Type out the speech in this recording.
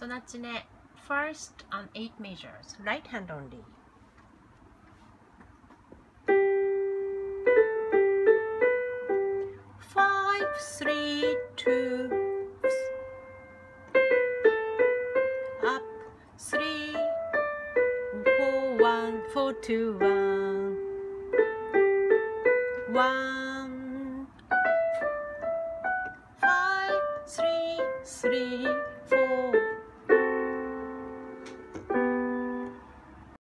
so that's the first on eight measures, right hand only. Five, three, two, up, three, four, one, four, two, one, one.